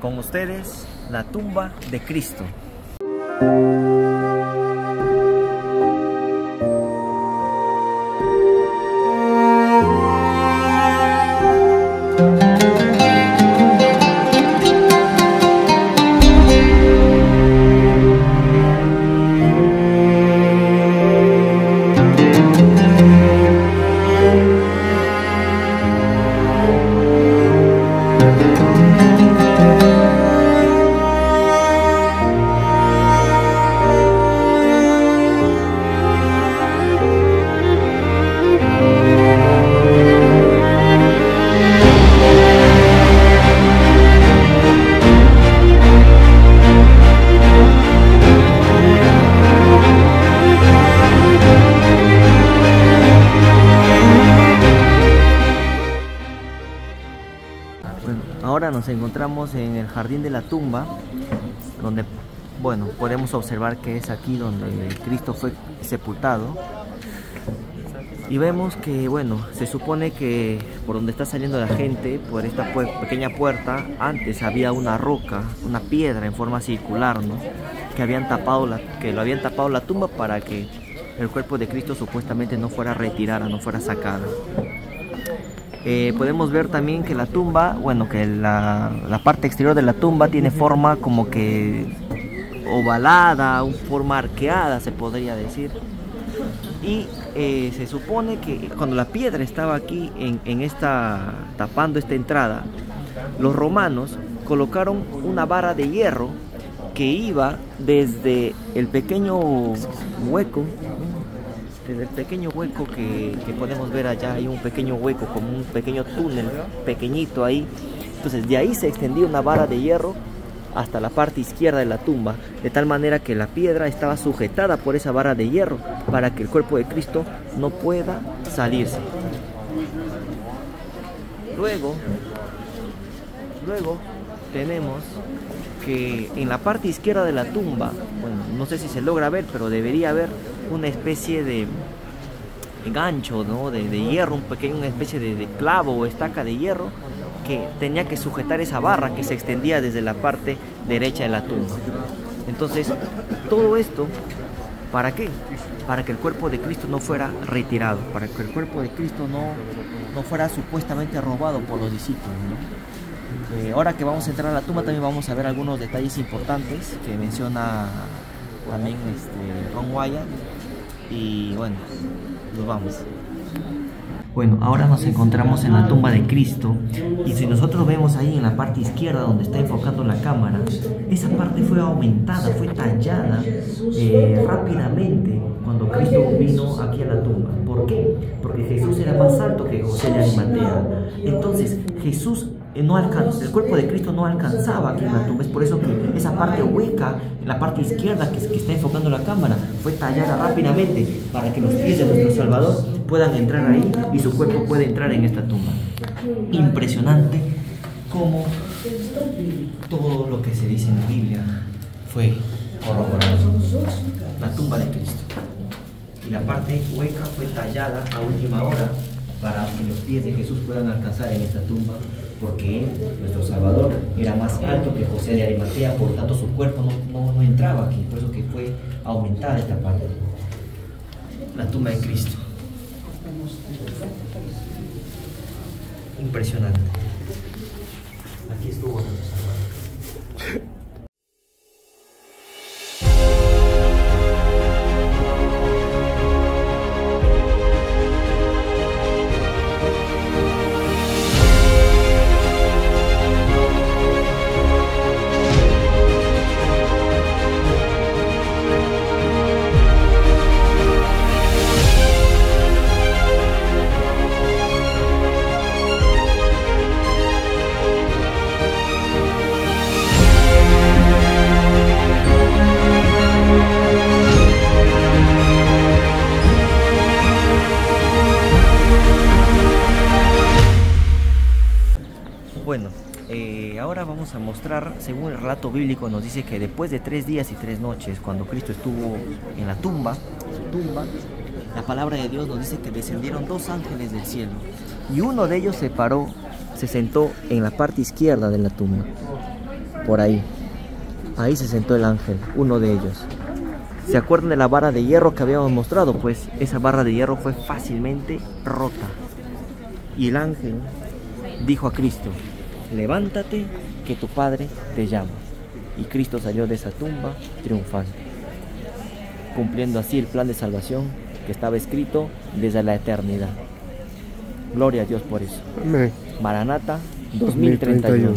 Con ustedes, la tumba de Cristo. Nos encontramos en el jardín de la tumba, donde, bueno, podemos observar que es aquí donde Cristo fue sepultado. Y vemos que, bueno, se supone que por donde está saliendo la gente, por esta pequeña puerta, antes había una roca, una piedra en forma circular, ¿no? Que habían tapado la, que lo habían tapado la tumba para que el cuerpo de Cristo supuestamente no fuera retirada, no fuera sacada. Eh, podemos ver también que la tumba, bueno, que la, parte exterior de la tumba tiene forma como que ovalada, forma arqueada, se podría decir. Y eh, se supone que cuando la piedra estaba aquí en, en esta tapando esta entrada, los romanos colocaron una vara de hierro que iba desde el pequeño hueco desde el pequeño hueco que, que podemos ver allá, hay un pequeño hueco, como un pequeño túnel pequeñito ahí. Entonces de ahí se extendía una vara de hierro hasta la parte izquierda de la tumba, de tal manera que la piedra estaba sujetada por esa vara de hierro para que el cuerpo de Cristo no pueda salirse. Luego, luego tenemos que en la parte izquierda de la tumba, bueno, no sé si se logra ver, pero debería haber una especie de gancho, ¿no? De, hierro, un pequeño, una especie de, clavo o estaca de hierro que tenía que sujetar esa barra que se extendía desde la parte derecha de la tumba. Entonces, todo esto, ¿para qué? Para que el cuerpo de Cristo no fuera retirado, para que el cuerpo de Cristo no, no fuera supuestamente robado por los discípulos. Eh, ahora que vamos a entrar a la tumba también vamos a ver algunos detalles importantes que menciona también este, Ron Wyatt y bueno, nos vamos. Bueno, ahora nos encontramos en la tumba de Cristo y si nosotros vemos ahí en la parte izquierda donde está enfocando la cámara, esa parte fue aumentada, fue tallada eh, rápidamente cuando Cristo vino aquí a la tumba. ¿Por qué? Porque Jesús era más alto que José de Arimatea. Entonces Jesús eh, no alcanza, el cuerpo de Cristo no alcanzaba aquí en la tumba. Es por eso que esa parte hueca, la parte izquierda que, que está enfocando la cámara, fue tallada rápidamente para que los pies de nuestro Salvador puedan entrar ahí y su cuerpo pueda entrar en esta tumba. Impresionante como todo lo que se dice en la Biblia fue corroborado. La tumba de Cristo. Y la parte hueca fue tallada a última hora para que los pies de Jesús puedan alcanzar en esta tumba, porque él, nuestro Salvador, era más alto que José de Arimatea, por tanto su cuerpo no, no, no entraba aquí, por eso que fue aumentada esta parte. La tumba de Cristo. Impresionante. Aquí estuvo vamos a mostrar, según el relato bíblico nos dice que después de tres días y tres noches, cuando Cristo estuvo en la tumba, tumba, la palabra de Dios nos dice que descendieron dos ángeles del cielo y uno de ellos se paró, se sentó en la parte izquierda de la tumba. por ahí. Ahí se sentó el ángel, uno de ellos. ¿Se acuerdan de la barra de hierro que habíamos mostrado? Pues esa barra de hierro fue fácilmente rota. Y el ángel dijo a Cristo, levántate que tu Padre te llama. Y Cristo salió de esa tumba triunfante, cumpliendo así el plan de salvación que estaba escrito desde la eternidad. Gloria a Dios por eso. Amén. Maranata 2031.